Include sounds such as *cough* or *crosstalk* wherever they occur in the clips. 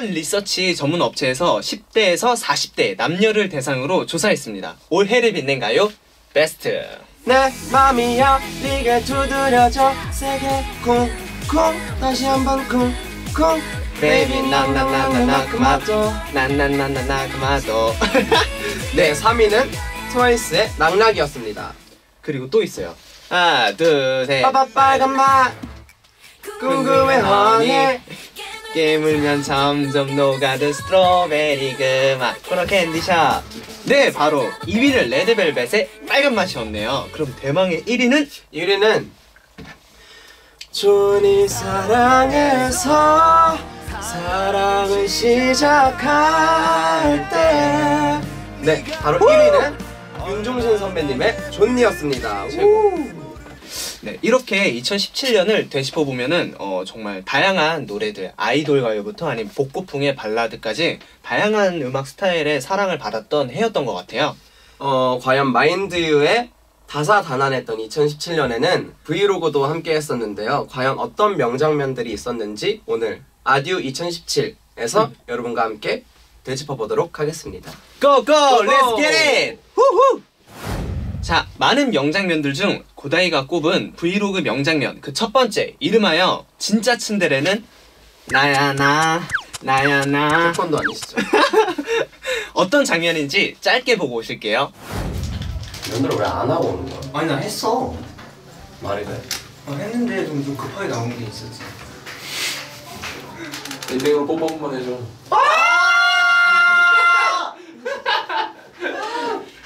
한 리서치 전문 업체에서 10대에서 40대 남녀를 대상으로 조사했습니다. 올해를 빛낸 가요? 베스트. 내 맘이야 네게 두드려줘 세게 쿵쿵 다시 한번 쿵쿵. 베이비 나나나나나 그마도. 나나나나나 그마도. *laughs* 네 3위는 트와이스의 Knock Knock이었습니다. 그리고 또 있어요. 하나 둘셋 빨간 맛 궁금해 honey 깨물면 점점 녹아든 strawberry 그 맛 코너 candy shop 네 바로 2위는 레드벨벳의 빨간 맛이었네요. 그럼 대망의 1위는? 1위는 좋니 사랑해서 사랑을 시작할 때. 네, 바로 1위는 윤종신 선배님의 좋니였습니다. 네, 이렇게 2017년을 되짚어 보면은 어, 정말 다양한 노래들, 아이돌 가요부터 아니면 복고풍의 발라드까지 다양한 음악 스타일의 사랑을 받았던 해였던 것 같아요. 어, 과연 마인드유의 다사다난했던 2017년에는 브이로그도 함께 했었는데요. 과연 어떤 명장면들이 있었는지 오늘 아듀 2017에서 여러분과 함께 되짚어 보도록 하겠습니다. Go go, go! let's get it! 후후! 자, 많은 명장면들 중 고다이가 꼽은 브이로그 명장면 그 첫 번째 이름하여 진짜 츤데레는 나야 나 나야 나 태권도 아니시죠? *laughs* 어떤 장면인지 짧게 보고 오실게요. 연들을 왜안 하고 오는 거야? 아니 나 했어. 말이 돼. 아, 했는데 좀, 좀 급하게 나온 게 있었지. 인생으로 뽀뽀 한번 해줘.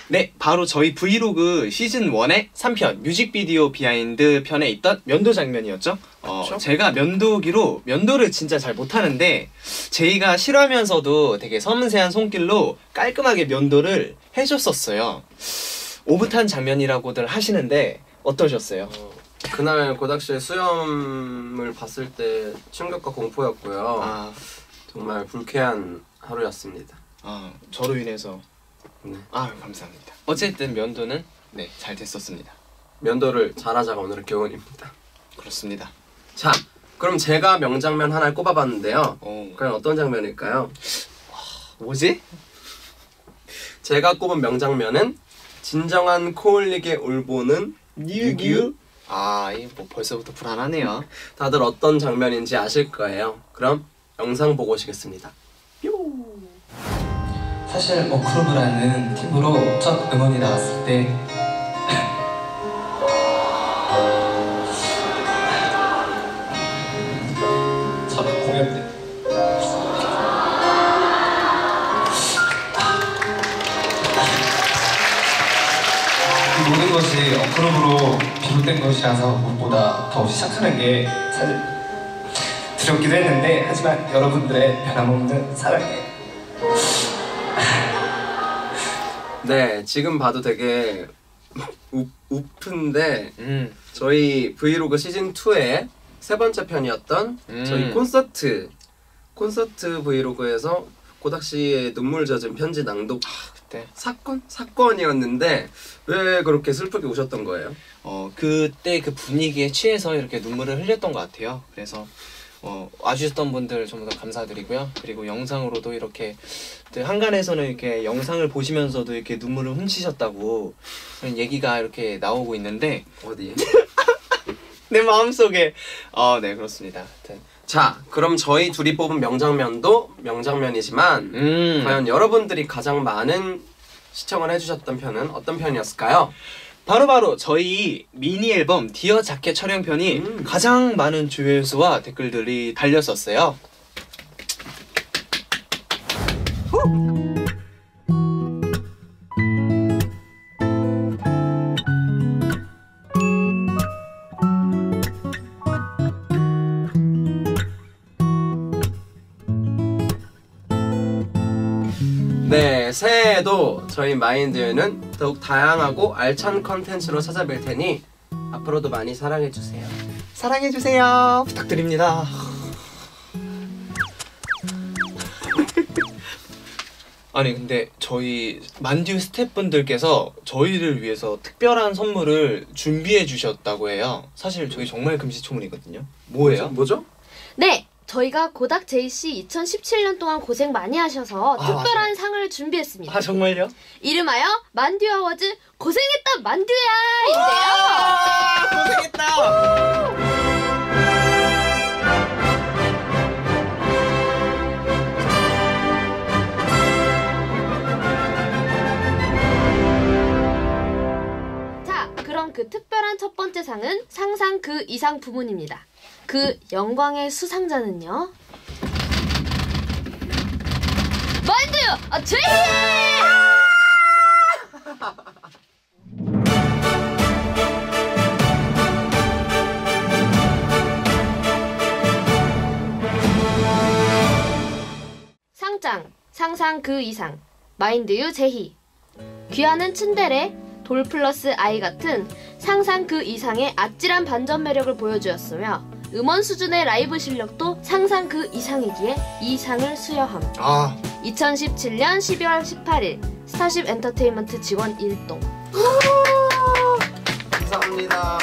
네, 바로 저희 브이로그 시즌 1의 3편 뮤직비디오 behind 편에 있던 면도 장면이었죠. 어, 그쵸? 제가 면도기로 면도를 진짜 잘 못하는데 제이가 싫어하면서도 되게 섬세한 손길로 깔끔하게 면도를 해줬었어요. 오붓한 장면이라고들 하시는데 어떠셨어요? 어, 그날 고닥 씨의 수염을 봤을 때 충격과 공포였고요. 아, 정말 불쾌한 하루였습니다. 아 저로 인해서 네. 아 감사합니다. 어쨌든 면도는 네 잘 됐었습니다. 면도를 잘하자가 오늘의 교훈입니다. 그렇습니다. 자, 그럼 제가 명장면 하나를 꼽아봤는데요. 어, 과연 어떤 장면일까요? 뭐지? 제가 꼽은 명장면은 진정한 코올릭의 울보는 뉴규. 아, 이뭐 벌써부터 불안하네요. 다들 어떤 장면인지 아실 거예요. 그럼 영상 보고 오시겠습니다. 사실 어크로브라는 팀으로 첫 음원이 나왔을 때 *laughs* 모든 것이 어크로브로 비롯된 것이라서 무엇보다 더 시작하는 게 사실 두렵기도 했는데 하지만 여러분들의 변함없는 사랑에 네, 지금 봐도 되게 *laughs* 우, 우프인데 음, 저희 브이로그 시즌 2의 세 번째 편이었던 음. 저희 콘서트 콘서트 브이로그에서 고닥 씨의 눈물 젖은 편지 낭독 그때 사건 사건이었는데 왜 그렇게 슬프게 우셨던 거예요? 어 그때 그 분위기에 취해서 이렇게 눈물을 흘렸던 것 같아요. 그래서 어 와주셨던 분들 전부 다 감사드리고요. 그리고 영상으로도 이렇게 또 한간에서는 이렇게 영상을 보시면서도 이렇게 눈물을 훔치셨다고 그런 얘기가 이렇게 나오고 있는데 어디? *laughs* 내 마음속에 어 네 그렇습니다. 하여튼 자, 그럼 저희 둘이 뽑은 명장면도 명장면이지만 음 과연 여러분들이 가장 많은 시청을 해주셨던 편은 어떤 편이었을까요? 바로바로 저희 미니 앨범 디어 자켓 촬영편이 음. 가장 많은 조회수와 댓글들이 달렸었어요. 네, 새해에도 저희 마인드는 더욱 다양하고 알찬 컨텐츠로 찾아뵐 테니 앞으로도 많이 사랑해주세요. 사랑해주세요. 부탁드립니다. *laughs* 아니 근데 저희 만듀 스태프분들께서 저희를 위해서 특별한 선물을 준비해 주셨다고 해요. 사실 저희 정말 금시초문이거든요. 뭐예요? 뭐죠? 네, 저희가 고닥 제이씨 2017년 동안 고생 많이 하셔서 아, 특별한 상을 준비했습니다. 아 정말요? 이름하여 만듀 어워즈 고생했다 만듀야 인데요. 아 고생했다. 자, 그럼 그 특별한 첫 번째 상은 상상 그 이상 부문입니다. 그 영광의 수상자는요. 만듀 아, 제이! *laughs* 상장, 상상 그 이상, 마인드유 제희. 귀하는 츤데레, 돌 플러스 아이 같은 상상 그 이상의 아찔한 반전 매력을 보여주었으며 음원 수준의 라이브 실력도 상상 그 이상이기에 이 상을 수여함. 아 2017년 12월 18일 스타쉽 엔터테인먼트 직원 일동. 감사합니다.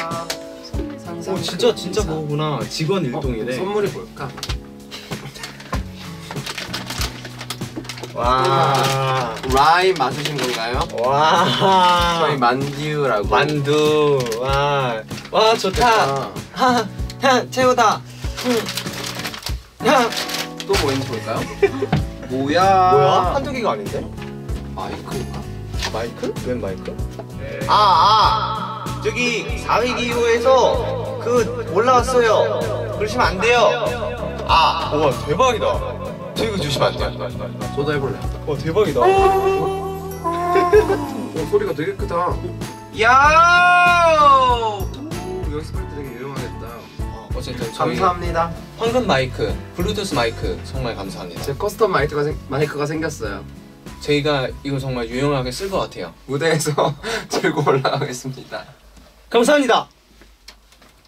오, 어, 진짜 진짜. 그거구나. 직원 일동이래. 어, 선물이 뭘까? *laughs* 와. 라임 맞으신 건가요? 와. 저희 만듀라고. 만두. 와. 와 좋다. 아, 하. 하. 최고다. 하. 또 뭐인지 볼까요? *laughs* 뭐야? 뭐야? 한두 개가 아닌데? 마이크인가? 마이크? 웬 마이크? 아, 아. 저기 4위 기호에서 그 올라왔어요. 그러시면 안 돼요. 아, 와 대박이다. 저 이거 주시면 안 돼요? 저도 해볼래. 와 대박이다. 오, *laughs* 소리가 되게 크다. 야! 연습할 때 되게. 어, 어쨌든 저희 감사합니다. 황금 마이크, 블루투스 마이크 정말 감사합니다. 제 custom 마이크가, 생, 마이크가 생겼어요. 저희가 이거 정말 유용하게 쓸 것 같아요. 무대에서 *laughs* 들고 올라가겠습니다. 감사합니다.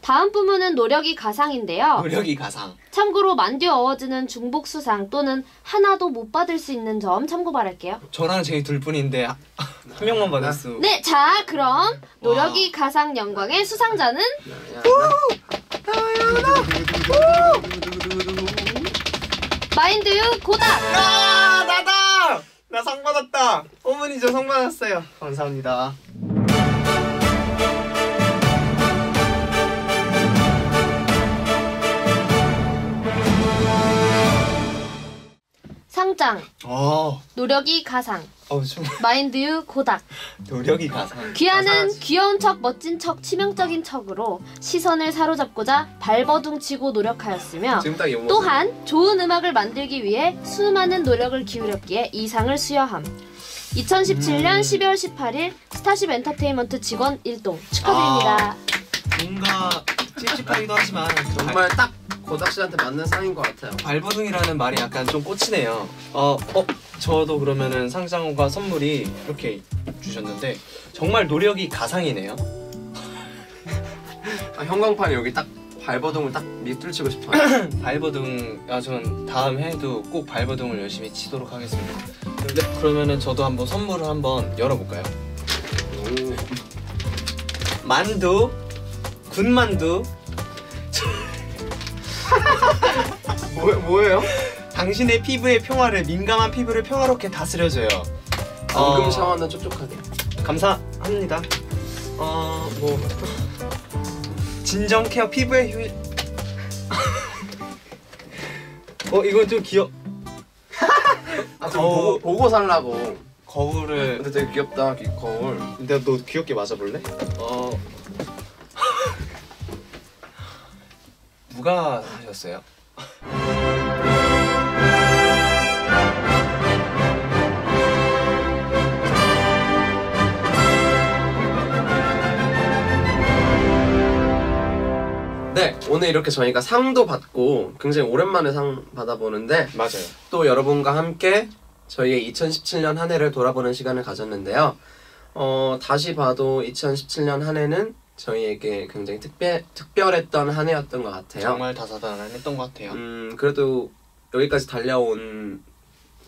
다음 부문은 노력이 가상인데요. 노력이 가상. 참고로 만듀 어워즈는 중복 수상 또는 하나도 못 받을 수 있는 점 참고 바랄게요. 저랑 제이 둘 뿐인데 한 명만 받을 수. 네, 자 그럼 노력이 가상 영광의 수상자는 마인드유 고닥. 아 나다. 나 상 받았다. 어머니 저 상 받았어요. 감사합니다. 상장 어, 노력이 가상 어 좀. *laughs* 마인드유 고닥 노력이 가상. 귀하는. 귀여운 척 멋진 척 치명적인 척으로 시선을 사로잡고자 발버둥치고 노력하였으며 지금 딱이 모습. 또한 좋은 음악을 만들기 위해 수많은 노력을 기울였기에 이 상을 수여함 2017년 12월 18일 스타쉽 엔터테인먼트 직원 일동 축하드립니다 뭔가 찝찝하기도 하지만 정말 딱 고닥 씨한테 맞는 상인 것 같아요. 발 버둥이라는 말이 약간 좀 꽂히네요. 어, 어, 저도 그러면은 상장과 선물이 이렇게 주셨는데 정말 노력이 가상이네요. *laughs* 아, 형광판이 여기 딱 발버둥을 딱 밑뚫치고 싶어요. *clears throat* 발버둥, 아, 전 다음 해에도 꼭 발버둥을 열심히 치도록 하겠습니다. 네, 그러면은 저도 한번 선물을 한번 열어볼까요? 오. 만두, 군만두, 뭐, *laughs* 뭐예요? 당신의 피부의 평화를 민감한 피부를 평화롭게 다스려줘요. 방금 어, 샤워는 촉촉하게. 감사합니다. 어, 뭐 진정 케어 피부의 효. *laughs* 어, 이건 좀 귀여. 아, 좀 거울. 보고, 보고 살라고. 거울을. 근데 되게 귀엽다, 귀- 거울. 내가 너 귀엽게 맞아볼래? 어. *laughs* 누가 하셨어요? 오늘 이렇게 저희가 상도 받고 굉장히 오랜만에 상 받아보는데 맞아요. 또 여러분과 함께 저희의 2017년 한 해를 돌아보는 시간을 가졌는데요. 어, 다시 봐도 2017년 한 해는 저희에게 굉장히 특별, 특별했던 한 해였던 것 같아요. 정말 다사다난했던 것 같아요. 음, 그래도 여기까지 달려온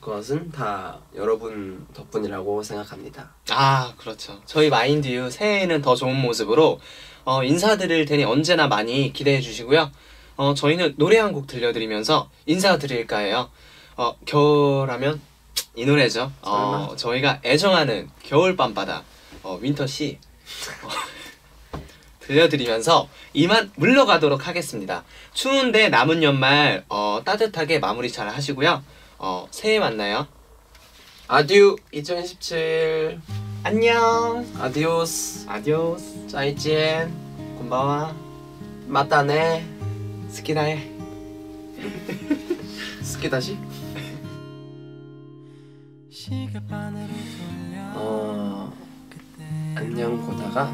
것은 다 여러분 덕분이라고 생각합니다. 아 그렇죠. 저희 마인드유 새해에는 더 좋은 모습으로 어, 인사드릴 테니 언제나 많이 기대해 주시고요. 어, 저희는 노래 한 곡 들려드리면서 인사드릴까 해요. 어, 겨울하면 이 노래죠. 어, 저희가 애정하는 겨울 밤바다 어, Winter Sea 어, *laughs* 들려드리면서 이만 물러가도록 하겠습니다. 추운데 남은 연말 어, 따뜻하게 마무리 잘 하시고요. 어, 새해 만나요. 아듀 2017 안녕. adiós adiós. 再见 こんばんは. またね 好きだよ. *laughs* 스키다시 어 안녕 보다가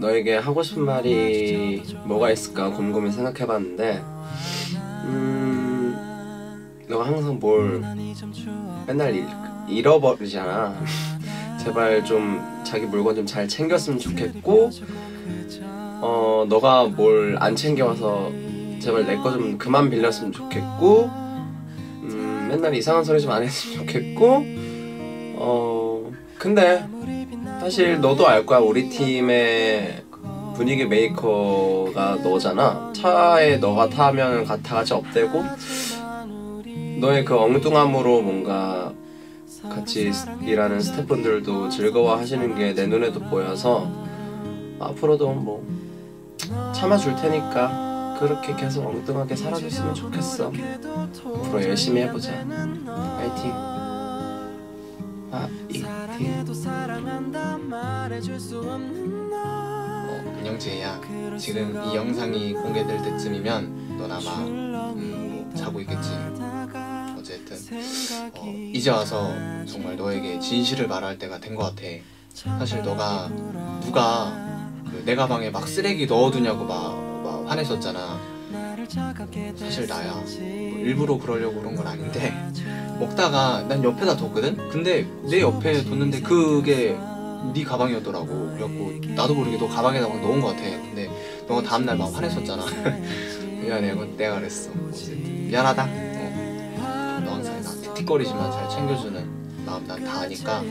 너에게 하고 싶은 말이 뭐가 있을까 곰곰이 생각해봤는데 음 너가 항상 뭘 맨날 잃, 잃어버리잖아. *laughs* 제발 좀 자기 물건 좀 잘 챙겼으면 좋겠고 어 너가 뭘 안 챙겨와서 제발 내 거 좀 그만 빌렸으면 좋겠고 음 맨날 이상한 소리 좀 안 했으면 좋겠고 어 근데 사실 너도 알 거야. 우리 팀의 분위기 메이커가 너잖아. 차에 너가 타면 같이 업되고 너의 그 엉뚱함으로 뭔가 같이 일하는 스태프분들도 즐거워 하시는 게 내 눈에도 보여서 앞으로도 뭐 참아줄 테니까 그렇게 계속 엉뚱하게 살아줬으면 좋겠어. 앞으로 열심히 해보자. 파이팅. 파이팅 어, 안녕 제이야. 지금 이 영상이 공개될 때쯤이면 넌 아마 음, 뭐 자고 있겠지. 어쨌든 어, 이제 와서 정말 너에게 진실을 말할 때가 된 것 같아. 사실 너가 누가 그 내 가방에 막 쓰레기 넣어두냐고 막, 막 화냈었잖아. 사실 나야. 뭐 일부러 그러려고 그런 건 아닌데 먹다가 난 옆에다 뒀거든. 근데 내 옆에 뒀는데 그게 네 가방이었더라고. 그래갖고 나도 모르게 너 가방에다 가 넣은 것 같아. 근데 너가 다음날 막 화냈었잖아. *laughs* *laughs* 미안해, 그건 내가 그랬어. 어쨌든 미안하다. 어. 너 항상 나 틱틱거리지만 잘 챙겨주는 마음 난 다 아니까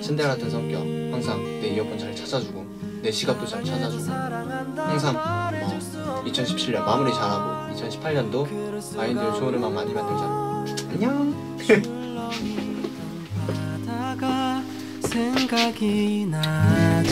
신데레 같은 성격 항상 내 이어폰 잘 찾아주고 내 지갑도 잘 찾아주고 항상 어, 2017년 마무리 잘하고 2018년도 아이들 좋은 음악 많이 만들자. 안녕. *laughs* 생각이 나도